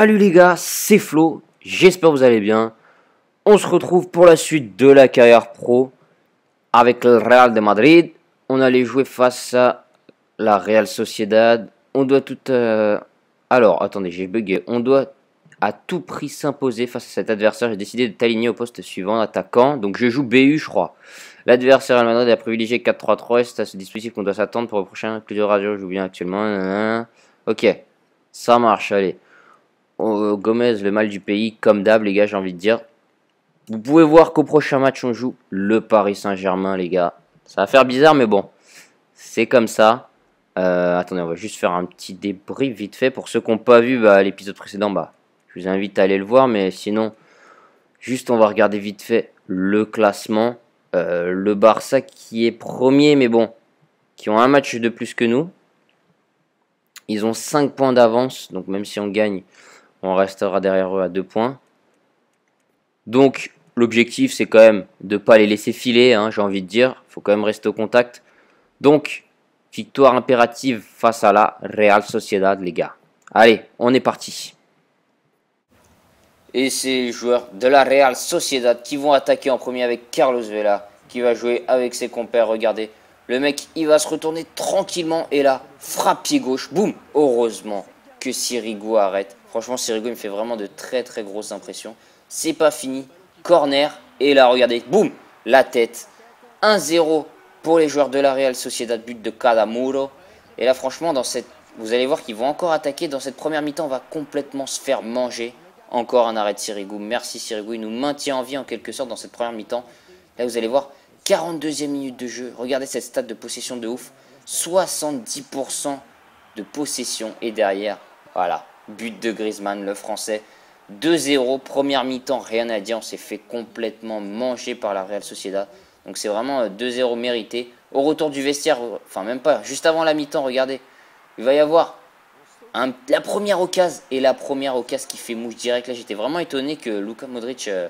Salut les gars, c'est Flo, j'espère que vous allez bien. On se retrouve pour la suite de la carrière pro avec le Real de Madrid. On allait jouer face à la Real Sociedad. On doit tout... Euh, alors, attendez, j'ai bugué. On doit à tout prix s'imposer face à cet adversaire. J'ai décidé de t'aligner au poste suivant, attaquant. Donc je joue BU, je crois. L'adversaire Real Madrid a privilégié 4-3-3 c'est à ce dispositif qu'on doit s'attendre pour le prochain de radio. Je joue bien actuellement. Ok, ça marche, allez. Oh, Gomez, le mal du pays, comme d'hab, les gars, j'ai envie de dire. Vous pouvez voir qu'au prochain match, on joue le Paris Saint-Germain, les gars. Ça va faire bizarre, mais bon, c'est comme ça. Euh, attendez, on va juste faire un petit débrief vite fait. Pour ceux qui n'ont pas vu bah, l'épisode précédent, bah, je vous invite à aller le voir. Mais sinon, juste on va regarder vite fait le classement. Euh, le Barça qui est premier, mais bon, qui ont un match de plus que nous. Ils ont 5 points d'avance, donc même si on gagne, on restera derrière eux à 2 points. Donc l'objectif c'est quand même de ne pas les laisser filer, hein, j'ai envie de dire. Il faut quand même rester au contact. Donc victoire impérative face à la Real Sociedad les gars. Allez, on est parti. Et c'est les joueurs de la Real Sociedad qui vont attaquer en premier avec Carlos Vela qui va jouer avec ses compères. Regardez, le mec il va se retourner tranquillement et là, frappe pied gauche, boum Heureusement que Sirigu arrête. Franchement, Sirigu il me fait vraiment de très très grosses impressions. C'est pas fini. Corner. Et là, regardez. Boum La tête. 1-0 pour les joueurs de la Real Sociedad. But de Cadamuro. Et là, franchement, dans cette, vous allez voir qu'ils vont encore attaquer. Dans cette première mi-temps, on va complètement se faire manger. Encore un arrêt de Sirigu. Merci Sirigu. Il nous maintient en vie en quelque sorte dans cette première mi-temps. Là, vous allez voir. 42e minute de jeu. Regardez cette stade de possession de ouf. 70% de possession. Et derrière, voilà. But de Griezmann, le français. 2-0, première mi-temps, rien à dire. On s'est fait complètement manger par la Real Sociedad. Donc c'est vraiment 2-0 euh, mérité. Au retour du vestiaire, enfin même pas, juste avant la mi-temps, regardez. Il va y avoir la première occasion et la première occasion qui fait mouche direct. Là, j'étais vraiment étonné que Luka Modric euh,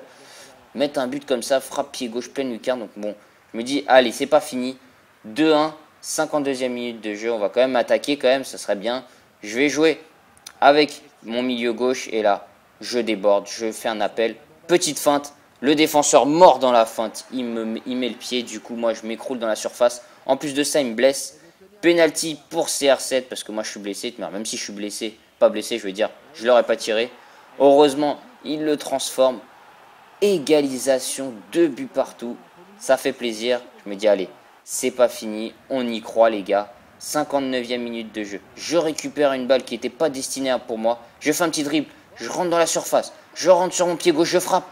mette un but comme ça, frappe pied gauche, pleine lucarne. Donc bon, je me dis, allez, c'est pas fini. 2-1, 52e minute de jeu. On va quand même attaquer quand même, ça serait bien. Je vais jouer avec mon milieu gauche et là, je déborde, je fais un appel, petite feinte, le défenseur mort dans la feinte, il, me, met le pied, du coup moi je m'écroule dans la surface. En plus de ça, il me blesse. Penalty pour CR7 parce que moi je suis blessé, même si je suis blessé, pas blessé, je veux dire, je l'aurais pas tiré. Heureusement, il le transforme. Égalisation, deux buts partout. Ça fait plaisir. Je me dis, allez, c'est pas fini. On y croit, les gars. 59e minute de jeu. Je récupère une balle qui n'était pas destinée pour moi. Je fais un petit dribble. Je rentre dans la surface. Je rentre sur mon pied gauche. Je frappe.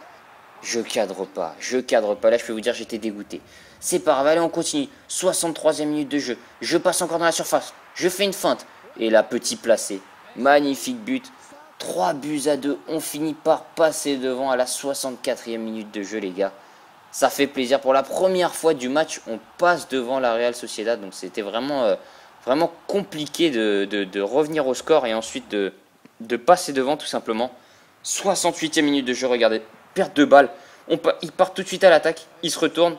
Je cadre pas. Je cadre pas. Là, je peux vous dire, j'étais dégoûté. C'est pas grave. Allez, on continue. 63e minute de jeu. Je passe encore dans la surface. Je fais une feinte. Et la petit placé. Magnifique but. 3 buts à 2. On finit par passer devant à la 64e minute de jeu, les gars. Ça fait plaisir. Pour la première fois du match, on passe devant la Real Sociedad. Donc c'était vraiment, euh, vraiment compliqué de, revenir au score et ensuite de, de passer devant tout simplement. 68e minute de jeu, regardez. Perte de balle. On, il part tout de suite à l'attaque. Il se retourne.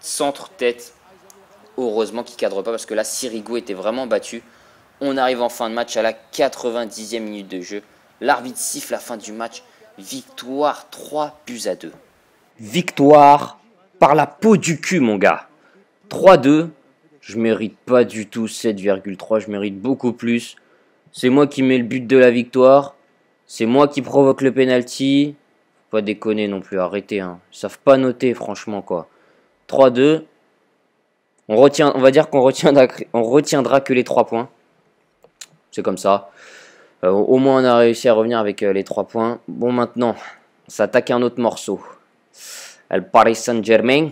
Centre, tête. Heureusement qu'il cadre pas parce que là, Sirigu était vraiment battu. On arrive en fin de match à la 90e minute de jeu. L'arbitre siffle la fin du match. Victoire 3 buts à 2. Victoire par la peau du cul, mon gars. 3-2. Je mérite pas du tout 7,3. Je mérite beaucoup plus. C'est moi qui mets le but de la victoire. C'est moi qui provoque le penalty. Pas déconner non plus, arrêtez. Hein. Ils savent pas noter, franchement, quoi. 3-2. On, retient, on va dire qu'on retiendra, que les 3 points. C'est comme ça. Euh, au moins, on a réussi à revenir avec euh, les 3 points. Bon, maintenant, on s'attaque à un autre morceau le Paris Saint-Germain.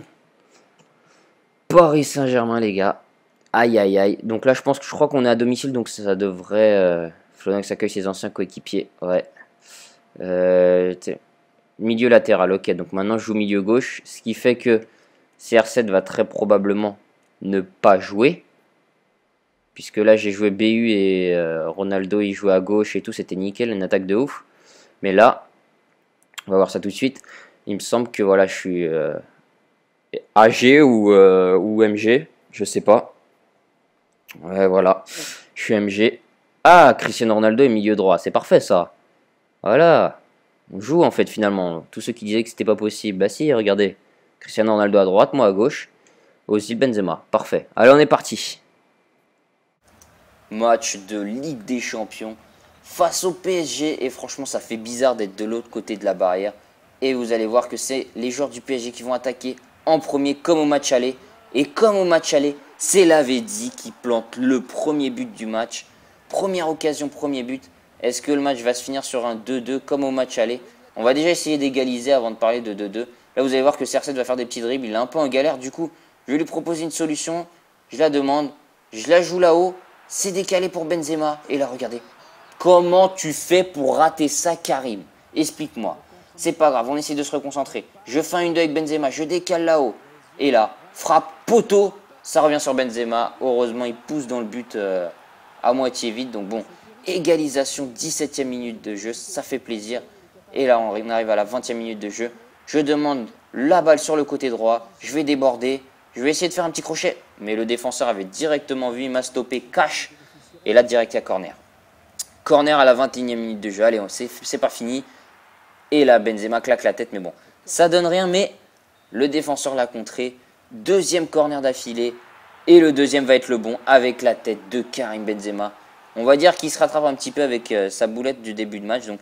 Paris Saint-Germain, les gars. Aïe, aïe, aïe. Donc là, je pense que je crois qu'on est à domicile, donc ça, devrait... Euh, Flonex accueille ses anciens coéquipiers. Ouais. Euh, milieu latéral, ok. Donc maintenant, je joue milieu gauche. Ce qui fait que CR7 va très probablement ne pas jouer. Puisque là, j'ai joué BU et euh, Ronaldo, il jouait à gauche et tout. C'était nickel, une attaque de ouf. Mais là, on va voir ça tout de suite. Il me semble que voilà, je suis euh, AG ou, euh, MG, je sais pas. Ouais, voilà, je suis MG. Ah, Cristiano Ronaldo est milieu droit, c'est parfait ça. Voilà. On joue en fait finalement. Tous ceux qui disaient que c'était pas possible. Bah si, regardez. Cristiano Ronaldo à droite, moi à gauche. Aussi Benzema. Parfait. Allez, on est parti. Match de Ligue des Champions face au PSG. Et franchement, ça fait bizarre d'être de l'autre côté de la barrière. Et vous allez voir que c'est les joueurs du PSG qui vont attaquer en premier, comme au match aller. Et comme au match aller, c'est Lavedzi qui plante le premier but du match. Première occasion, premier but. Est-ce que le match va se finir sur un 2-2 comme au match aller? On va déjà essayer d'égaliser avant de parler de 2-2. Là, vous allez voir que CR7 va faire des petits dribbles. Il est un peu en galère. Du coup, je vais lui proposer une solution. Je la demande. Je la joue là-haut. C'est décalé pour Benzema. Et là, regardez. Comment tu fais pour rater ça, Karim? Explique-moi. C'est pas grave, on essaie de se reconcentrer. Je fais un 1-2 avec Benzema, je décale là-haut. Et là, frappe, poteau, ça revient sur Benzema. Heureusement, il pousse dans le but euh, à moitié vide. Donc bon, égalisation, 17e minute de jeu, ça fait plaisir. Et là, on arrive à la 20e minute de jeu. Je demande la balle sur le côté droit. Je vais déborder. Je vais essayer de faire un petit crochet. Mais le défenseur avait directement vu, il m'a stoppé, cash. Et là, direct à corner. Corner à la 21e minute de jeu. Allez, c'est pas fini. Et là, Benzema claque la tête. Mais bon, ça donne rien. Mais le défenseur l'a contré. Deuxième corner d'affilée. Et le deuxième va être le bon avec la tête de Karim Benzema. On va dire qu'il se rattrape un petit peu avec euh, sa boulette du début de match. Donc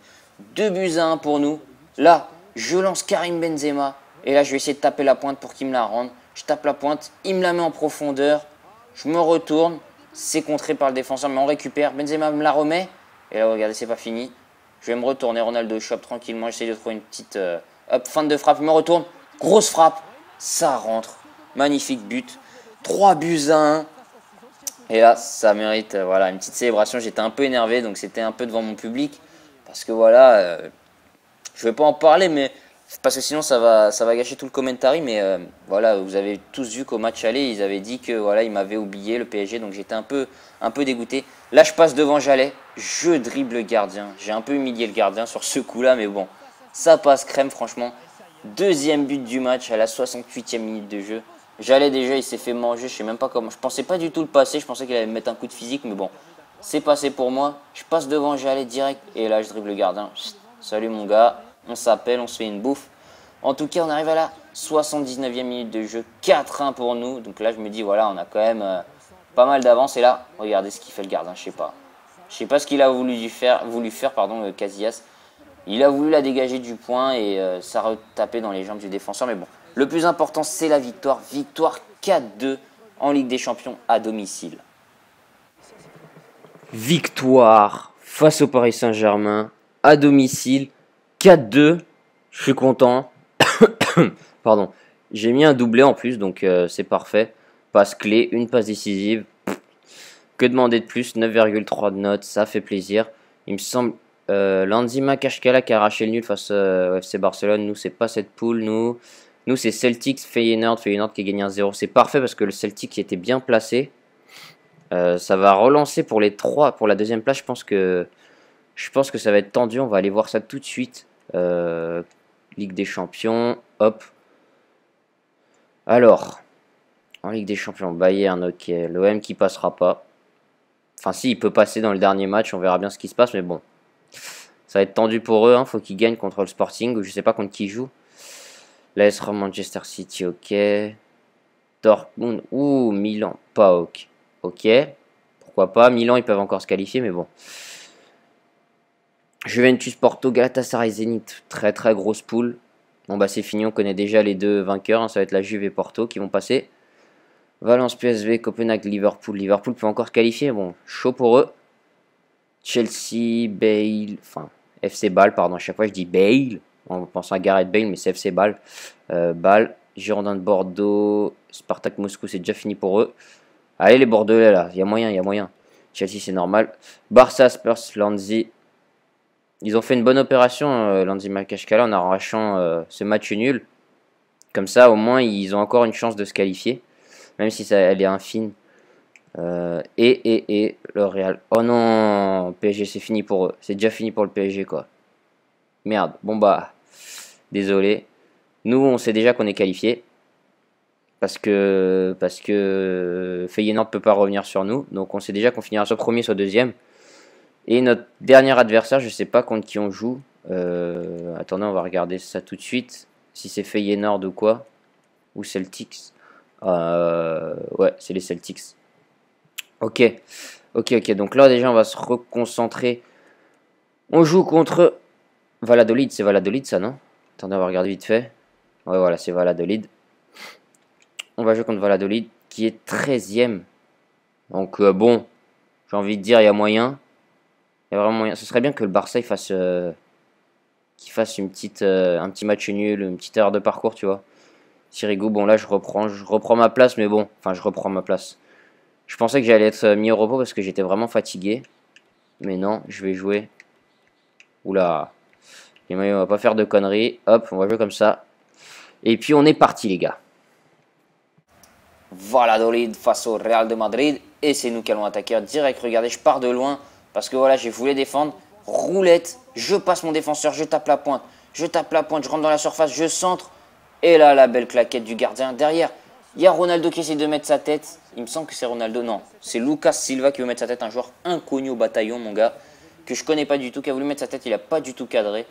2 buts à 1 pour nous. Là, je lance Karim Benzema. Et là, je vais essayer de taper la pointe pour qu'il me la rende. Je tape la pointe. Il me la met en profondeur. Je me retourne. C'est contré par le défenseur, mais on récupère. Benzema me la remet. Et là, regardez, c'est pas fini. Je vais me retourner. Ronaldo chope tranquillement. J'essaie de trouver une petite. Euh, hop, fin de frappe. Je me retourne. Grosse frappe. Ça rentre. Magnifique but. 3 buts à 1. Et là, ça mérite euh, voilà, une petite célébration. J'étais un peu énervé, donc c'était un peu devant mon public. Parce que voilà, euh, je vais pas en parler, mais parce que sinon ça va, gâcher tout le commentary. Mais euh, voilà, vous avez tous vu qu'au match aller, ils avaient dit que voilà, ils m'avaient oublié le PSG, donc j'étais un peu, un peu dégoûté. Là, je passe devant Jalais, je dribble le gardien. J'ai un peu humilié le gardien sur ce coup-là, mais bon, ça passe crème, franchement. Deuxième but du match à la 68e minute de jeu. J'allais déjà, il s'est fait manger, je sais même pas comment. Je pensais pas du tout le passer, je pensais qu'il allait me mettre un coup de physique, mais bon, c'est passé pour moi. Je passe devant, j'allais direct, et là je dribble le gardien. Salut mon gars, on s'appelle, on se fait une bouffe. En tout cas, on arrive à la 79e minute de jeu, 4-1 pour nous. Donc là, je me dis, voilà, on a quand même euh, pas mal d'avance. Et là, regardez ce qu'il fait le gardien, je sais pas. Je sais pas ce qu'il a voulu faire, voulu faire pardon, euh, Casillas. Il a voulu la dégager du point et euh, ça retapé dans les jambes du défenseur, mais bon. Le plus important, c'est la victoire. Victoire 4-2 en Ligue des Champions à domicile. Victoire face au Paris Saint-Germain à domicile 4-2. Je suis content. Pardon. J'ai mis un doublé en plus, donc euh, c'est parfait. Passe clé, une passe décisive. Que demander de plus? 9,3 de notes, ça fait plaisir. Il me semble euh, Lanzima Kashkala qui a arraché le nul face euh, au FC Barcelone. Nous, c'est pas cette poule. Nous, nous, c'est Celtics, Feyenoord, Feyenoord qui a gagné un 0. C'est parfait parce que le Celtic était bien placé. Ça va relancer pour les trois, pour la deuxième place. Je pense que, je pense que ça va être tendu. On va aller voir ça tout de suite. Euh, Ligue des Champions, hop. Alors, en Ligue des Champions, Bayern, ok. L'OM qui passera pas. Enfin, si, il peut passer dans le dernier match. On verra bien ce qui se passe, mais bon. Ça va être tendu pour eux. Hein. Faut qu'ils gagnent contre le Sporting. Ou je sais pas contre qui jouent. L'AS Manchester City, ok. Dortmund, ou Milan, pas ok. Ok, pourquoi pas. Milan, ils peuvent encore se qualifier, mais bon. Juventus, Porto, Galatasaray, Zenit, très très grosse poule. Bon bah c'est fini, on connaît déjà les deux vainqueurs, hein. ça va être la Juve et Porto qui vont passer. Valence, PSV, Copenhague, Liverpool. Liverpool peut encore qualifier, bon, chaud pour eux. Chelsea, Bale, enfin FC Ball, pardon, à chaque fois je dis Bale en pensant à Gareth Bale, mais c'est FC Ball. Euh, Ball, Girondin de Bordeaux, Spartak Moscou, c'est déjà fini pour eux. Allez les Bordelais là, il y a moyen, il y a moyen. Chelsea c'est normal. Barça, Spurs, Lanzi. Ils ont fait une bonne opération, euh, Lanzi Makashkala, en arrachant euh, ce match nul. Comme ça, au moins, ils ont encore une chance de se qualifier, même si ça, elle est infime. Euh, et, et, et, le Real. Oh non, PSG, c'est fini pour eux. C'est déjà fini pour le PSG, quoi. Merde. Bon, bah, désolé. Nous, on sait déjà qu'on est qualifié. Parce que, parce que Feyenoord ne peut pas revenir sur nous. Donc, on sait déjà qu'on finira soit premier, soit deuxième. Et notre dernier adversaire, je sais pas contre qui on joue. Euh, attendez, on va regarder ça tout de suite. Si c'est Feyenoord ou quoi. Ou Celtics. Euh, ouais, c'est les Celtics. Ok. Ok, ok. Donc là, déjà, on va se reconcentrer. On joue contre Valladolid. C'est Valladolid, ça, non? Attendez, on va regarder vite fait. Ouais, voilà, c'est Valladolid. On va jouer contre Valladolid, qui est 13ème. Donc, euh, bon, j'ai envie de dire, il y a moyen. Il y a vraiment moyen. Ce serait bien que le Barça, fasse... Euh, qu'il fasse une petite, euh, un petit match nul, une petite erreur de parcours, tu vois. Sirigu, bon là je reprends, je reprends ma place, mais bon, enfin je reprends ma place. Je pensais que j'allais être mis au repos parce que j'étais vraiment fatigué. Mais non, je vais jouer. Oula. on va pas faire de conneries. Hop, on va jouer comme ça. Et puis on est parti les gars. Valladolid face au Real de Madrid. Et c'est nous qui allons attaquer direct. Regardez, je pars de loin. Parce que voilà, j'ai voulu défendre. Roulette, je passe mon défenseur, je tape la pointe. Je tape la pointe, je rentre dans la surface, je centre. Et là, la belle claquette du gardien. Derrière, il y a Ronaldo qui essaie de mettre sa tête. Il me semble que c'est Ronaldo. Non, c'est Lucas Silva qui veut mettre sa tête. Un joueur inconnu au bataillon, mon gars. Que je connais pas du tout, qui a voulu mettre sa tête. Il n'a pas du tout cadré.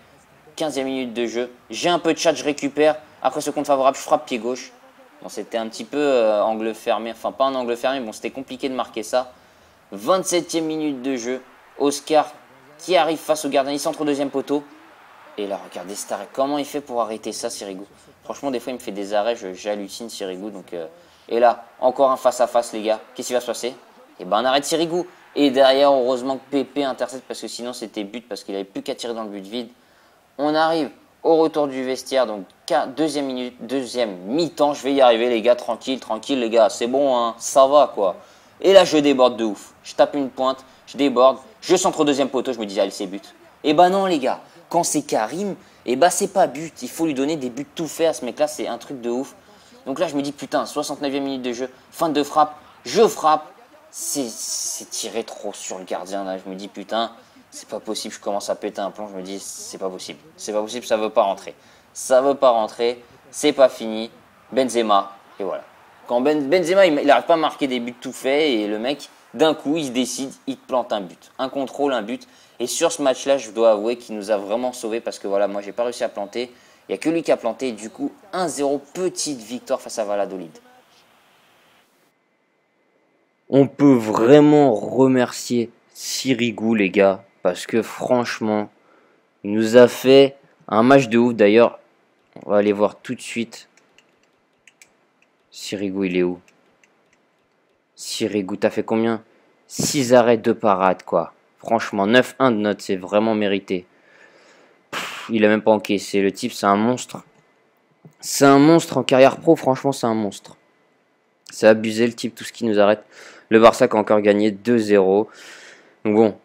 15e minute de jeu. J'ai un peu de chat, je récupère. Après ce compte favorable, je frappe pied gauche. Bon, c'était un petit peu euh, angle fermé. Enfin, pas un angle fermé. Bon, c'était compliqué de marquer ça. 27e minute de jeu. Oscar qui arrive face au gardien. Il centre au deuxième poteau. Et là, regardez arrêt. Comment il fait pour arrêter ça, Sirigu Franchement, des fois, il me fait des arrêts. J'hallucine, Sirigu. Donc, euh, Et là, encore un face-à-face, les gars. Qu'est-ce qui va se passer? Et eh ben, on arrête Sirigu. Et derrière, heureusement que Pépé intercepte parce que sinon, c'était but parce qu'il n'avait plus qu'à tirer dans le but vide. On arrive au retour du vestiaire. Donc, deuxième minute, deuxième mi-temps. Je vais y arriver, les gars. Tranquille, tranquille, les gars. C'est bon, hein. Ça va, quoi. Et là, je déborde de ouf. Je tape une pointe, je déborde, je centre au deuxième poteau. Je me dis, allez, c'est but. Et eh ben non, les gars. Quand c'est Karim, et eh bah c'est pas but. Il faut lui donner des buts tout faits à ce mec-là, c'est un truc de ouf. Donc là, je me dis, putain, 69e minute de jeu, fin de frappe, je frappe. C'est tiré trop sur le gardien là. Je me dis, putain, c'est pas possible. Je commence à péter un plomb. Je me dis, c'est pas possible. C'est pas possible, ça veut pas rentrer. Ça veut pas rentrer, c'est pas fini. Benzema, et voilà. Quand ben, Benzema, il n'arrive pas à marquer des buts tout faits, et le mec, d'un coup, il se décide, il te plante un but. Un contrôle, un but. Et sur ce match-là, je dois avouer qu'il nous a vraiment sauvés parce que voilà, moi, j'ai pas réussi à planter. Il n'y a que lui qui a planté. Du coup, 1-0, petite victoire face à Valladolid. On peut vraiment remercier Sirigu, les gars, parce que franchement, il nous a fait un match de ouf. D'ailleurs, on va aller voir tout de suite. Sirigu, il est où? Sirigu, t'as fait combien? 6 arrêts, de parade, quoi. Franchement, 9-1 de note, c'est vraiment mérité. il a même pas encaissé. Le type, c'est un monstre. C'est un monstre en carrière pro, franchement, c'est un monstre. C'est abusé le type, tout ce qui nous arrête. Le Barça a encore gagné 2-0. Donc bon,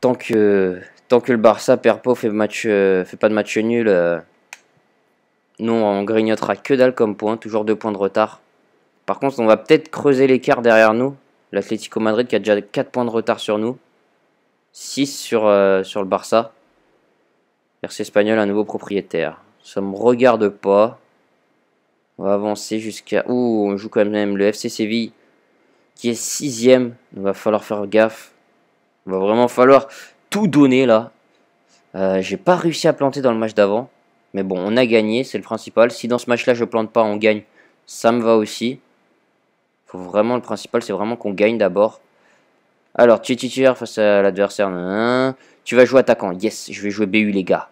tant que, tant que le Barça perd fait, match, euh, fait pas de match nul, euh, nous on grignotera que dalle comme point, toujours deux points de retard. Par contre, on va peut-être creuser l'écart derrière nous. L'Atlético Madrid qui a déjà 4 points de retard sur nous. 6 sur, euh, sur le Barça. RC Espagnol, un nouveau propriétaire. Ça me regarde pas. On va avancer jusqu'à... Ouh, on joue quand même le FC Séville qui est sixième. Il va falloir faire gaffe. Il va vraiment falloir tout donner là. Euh, J'ai pas réussi à planter dans le match d'avant. Mais bon, on a gagné, c'est le principal. Si dans ce match-là je plante pas, on gagne. Ça me va aussi. Faut vraiment, le principal, c'est vraiment qu'on gagne d'abord. Alors, tu es titulaire face à l'adversaire. Tu vas jouer attaquant. Yes, je vais jouer BU, les gars.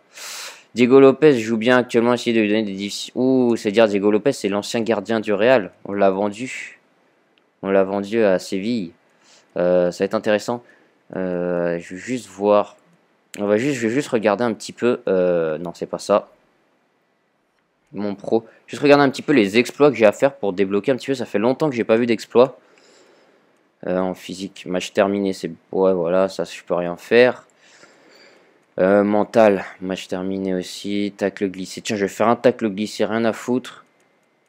Diego Lopez joue bien actuellement, essayer de lui donner des difficiles. Ouh, c'est dire Diego Lopez, c'est l'ancien gardien du Real. On l'a vendu. On l'a vendu à Séville. Euh, ça va être intéressant. Euh, je vais juste voir. On va juste, je vais juste regarder un petit peu. Euh, non, c'est pas ça. Mon pro. Juste regarder un petit peu les exploits que j'ai à faire pour débloquer un petit peu. Ça fait longtemps que j'ai pas vu d'exploits. Euh, en physique, match terminé, c'est... Ouais, voilà, ça, je peux rien faire. Euh, mental, match terminé aussi. Tacle glissé. Tiens, je vais faire un tacle glissé, rien à foutre.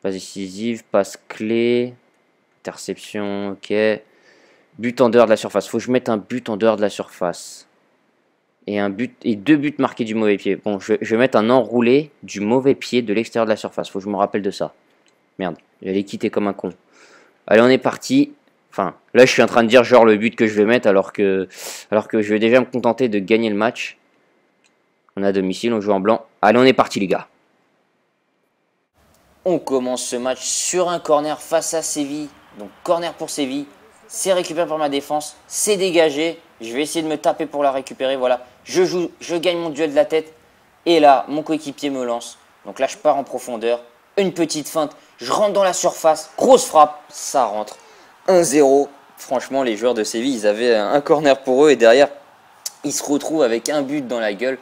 Passe décisive, passe clé. Interception, ok. But en dehors de la surface. Faut que je mette un but en dehors de la surface. Et, deux buts marqués du mauvais pied. Bon, je, je vais mettre un enroulé du mauvais pied de l'extérieur de la surface. Faut que je me rappelle de ça. Merde, j'allais quitter comme un con. Allez, on est parti. Enfin, là, je suis en train de dire genre le but que je vais mettre alors que, alors que je vais déjà me contenter de gagner le match. On a domicile, on joue en blanc. Allez, on est parti les gars. On commence ce match sur un corner face à Séville. Donc corner pour Séville. C'est récupéré par ma défense. C'est dégagé. Je vais essayer de me taper pour la récupérer. Voilà. Je joue, je gagne mon duel de la tête. Et là, mon coéquipier me lance. Donc là, je pars en profondeur. Une petite feinte. Je rentre dans la surface. Grosse frappe. Ça rentre. 1-0. Franchement, les joueurs de Séville, ils avaient un corner pour eux. Et derrière, ils se retrouvent avec un but dans la gueule.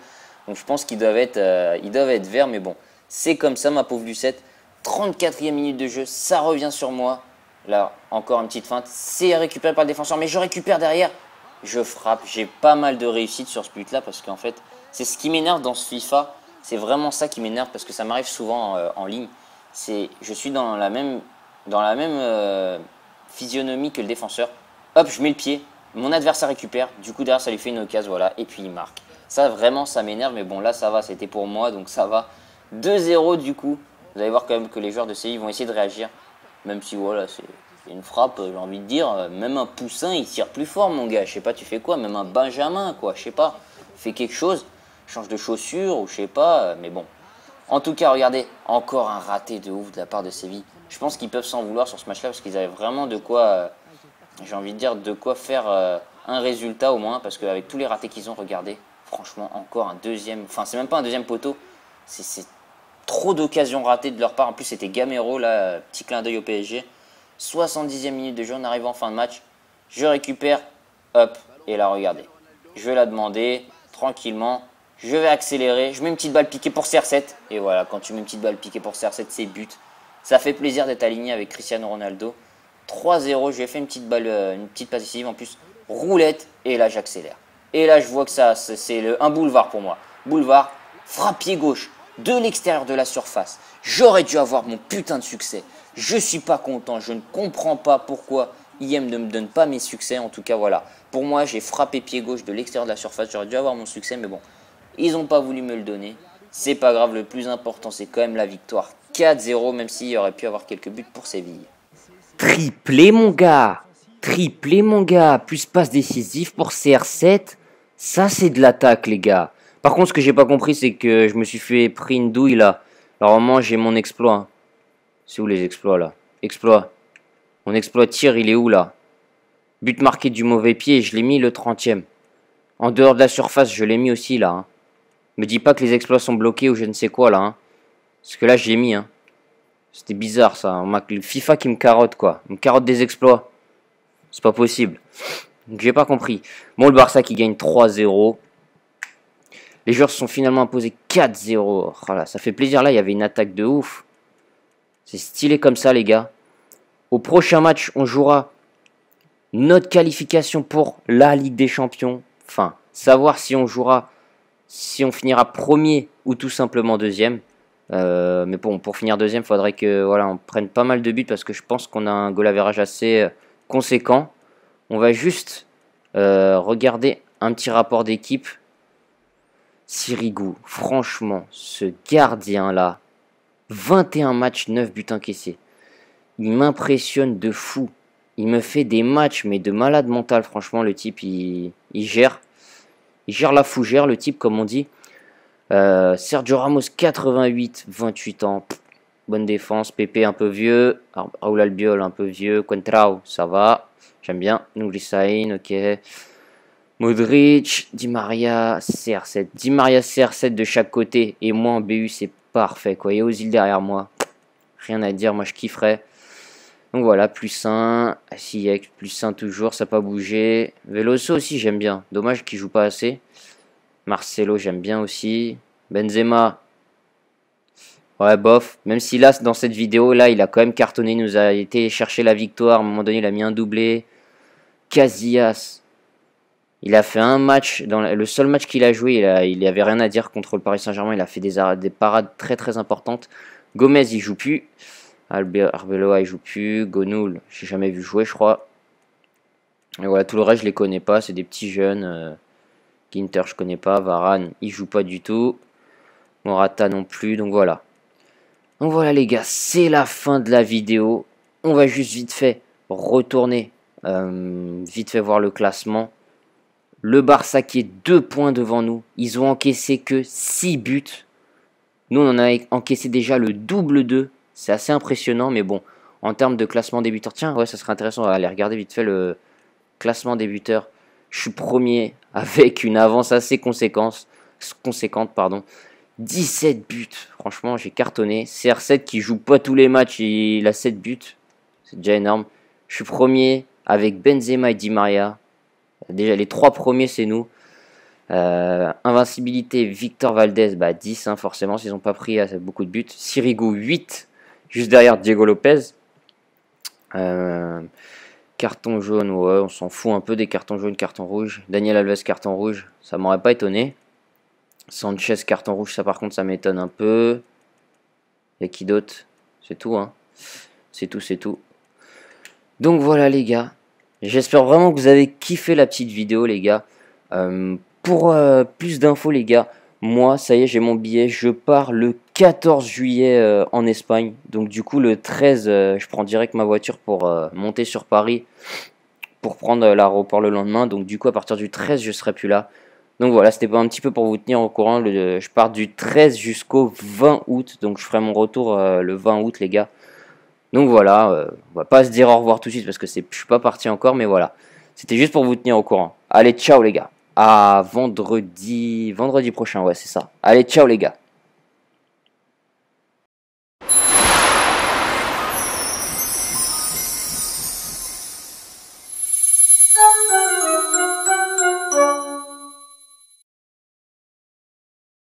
Donc je pense qu'ils doivent être, euh, verts. Mais bon, c'est comme ça, ma pauvre Lucette. 34e minute de jeu. Ça revient sur moi. Là, encore une petite feinte. C'est récupéré par le défenseur. Mais je récupère derrière. Je frappe. J'ai pas mal de réussite sur ce but-là. Parce qu'en fait, c'est ce qui m'énerve dans ce FIFA. C'est vraiment ça qui m'énerve. Parce que ça m'arrive souvent euh, en ligne. C'est, je suis dans la même, euh, physionomie que le défenseur. Hop, je mets le pied. Mon adversaire récupère. Du coup, derrière, ça lui fait une occasion. Voilà. Et puis, il marque. Ça, vraiment, ça m'énerve. Mais bon, là, ça va. C'était pour moi. Donc, ça va. 2-0 du coup. Vous allez voir quand même que les joueurs de CI vont essayer de réagir. Même si voilà, c'est une frappe, j'ai envie de dire. Même un poussin, il tire plus fort, mon gars. Je sais pas, tu fais quoi? Même un Benjamin, quoi. Je sais pas. Fais quelque chose. Change de chaussure ou je sais pas. Mais bon. En tout cas, regardez, encore un raté de ouf de la part de Séville. Je pense qu'ils peuvent s'en vouloir sur ce match-là parce qu'ils avaient vraiment de quoi, euh, j'ai envie de dire, de quoi faire euh, un résultat au moins. Parce qu'avec tous les ratés qu'ils ont, regardez, franchement, encore un deuxième. Enfin, c'est même pas un deuxième poteau. C'est trop d'occasions ratées de leur part. En plus, c'était Gamero, là, petit clin d'œil au PSG. 70e minute de jeu, on arrive en fin de match. Je récupère, hop, et là, regardez. Je vais la demander tranquillement. Je vais accélérer. Je mets une petite balle piquée pour CR7. Et voilà, quand tu mets une petite balle piquée pour CR7, c'est but. Ça fait plaisir d'être aligné avec Cristiano Ronaldo. 3-0, je lui ai fait une petite balle, euh, une petite passe. En plus, roulette. Et là, j'accélère. Et là, je vois que ça, c'est un boulevard pour moi. Boulevard, frappe pied gauche de l'extérieur de la surface. J'aurais dû avoir mon putain de succès. Je suis pas content. Je ne comprends pas pourquoi IM ne me donne pas mes succès. En tout cas, voilà. Pour moi, j'ai frappé pied gauche de l'extérieur de la surface. J'aurais dû avoir mon succès, mais bon, ils n'ont pas voulu me le donner. C'est pas grave. Le plus important, c'est quand même la victoire. 4-0, même s'il y aurait pu avoir quelques buts pour Séville. Triplé, mon gars. Triplé, mon gars. Plus passe décisif pour CR7. Ça, c'est de l'attaque, les gars. Par contre, ce que j'ai pas compris, c'est que je me suis fait pris une douille là. Alors, moi, j'ai mon exploit. C'est où les exploits là? Exploit. Mon exploit tir, il est où là? But marqué du mauvais pied, je l'ai mis le 30ème. En dehors de la surface, je l'ai mis aussi là. Hein. Me dis pas que les exploits sont bloqués ou je ne sais quoi là. Hein. Parce que là, j'ai mis. Hein. C'était bizarre ça. Le FIFA qui me carotte quoi. me carotte des exploits. C'est pas possible. Donc j'ai pas compris. Bon, le Barça qui gagne 3-0. Les joueurs se sont finalement imposés 4-0. Voilà, ça fait plaisir. Là, il y avait une attaque de ouf. C'est stylé comme ça, les gars. Au prochain match, on jouera notre qualification pour la Ligue des Champions. Enfin, savoir si on jouera, si on finira premier ou tout simplement deuxième. Euh, mais bon, pour finir deuxième, il faudrait que voilà, on prenne pas mal de buts parce que je pense qu'on a un goal average assez euh, conséquent. On va juste euh, regarder un petit rapport d'équipe Sirigu, franchement, ce gardien-là, 21 matchs, 9 buts encaissés. Il m'impressionne de fou. Il me fait des matchs, mais de malade mental, franchement, le type, il, gère. Il gère la fougère, le type, comme on dit. Euh, Sergio Ramos, 88, 28 ans. bonne défense. Pépé, un peu vieux. Raoul Albiol, un peu vieux. Quentrao, ça va. J'aime bien. Nouri Sain, ok. Modric, Di Maria, CR7. Di Maria, CR7 de chaque côté. Et moi en BU, c'est parfait. Quoi. Et Ozil derrière moi. Rien à dire, moi je kifferais. Donc voilà, plus 1. Asiyek, plus 1 toujours, ça n'a pas bougé. Veloso aussi, j'aime bien. Dommage qu'il joue pas assez. Marcelo, j'aime bien aussi. Benzema. Ouais, bof. Même si là, dans cette vidéo, là, il a quand même cartonné. Il nous a été chercher la victoire. À un moment donné, il a mis un doublé. Casillas. Il a fait un match, le seul match qu'il a joué, il n'y avait rien à dire contre le Paris Saint-Germain. Il a fait des, des, parades très très importantes. Gomez, il joue plus. Arbeloa, il joue plus. Gonoul, j'ai jamais vu jouer, je crois. Et voilà, tout le reste, je les connais pas. C'est des petits jeunes. Euh, Ginter, je connais pas. Varane, il joue pas du tout. Morata non plus. Donc voilà. Donc voilà, les gars, c'est la fin de la vidéo. On va juste vite fait retourner, euh, vite fait voir le classement Le Barça qui est deux points devant nous. Ils ont encaissé que 6 buts. Nous, on en a encaissé déjà le double 2. C'est assez impressionnant, mais bon, en termes de classement débuteur, tiens, ouais, ça serait intéressant d'aller regarder vite fait le classement débuteur. Je suis premier avec une avance assez conséquente, conséquente pardon. 17 buts. Franchement, j'ai cartonné. CR7 qui joue pas tous les matchs, il a 7 buts. C'est déjà énorme. Je suis premier avec Benzema et Di Maria. Déjà, les trois premiers, c'est nous. Euh, invincibilité, Victor Valdez, bah 10, hein, forcément, s'ils n'ont pas pris euh, beaucoup de buts. Sirigo, 8, juste derrière Diego Lopez. Euh, carton jaune, ouais, on s'en fout un peu des cartons jaunes, carton rouge. Daniel Alves, carton rouge, ça m'aurait pas étonné. Sanchez, carton rouge, ça par contre, ça m'étonne un peu. Et qui d'autre? C'est tout, hein. C'est tout, c'est tout. Donc voilà, les gars. J'espère vraiment que vous avez kiffé la petite vidéo, les gars. Euh, pour euh, plus d'infos, les gars, moi, ça y est, j'ai mon billet. Je pars le 14 juillet euh, en Espagne. Donc, du coup, le 13, je prends direct ma voiture pour monter sur Paris pour prendre l'aéroport le lendemain. Donc, du coup, à partir du 13, je serai plus là. Donc voilà, c'était un petit peu pour vous tenir au courant. je pars du 13 jusqu'au 20 août. Donc, je ferai mon retour le 20 août, les gars. Donc voilà, euh, on va pas se dire au revoir tout de suite parce que je suis pas parti encore, mais voilà. C'était juste pour vous tenir au courant. Allez, ciao les gars. À vendredi, vendredi prochain, ouais, c'est ça. Allez, ciao les gars.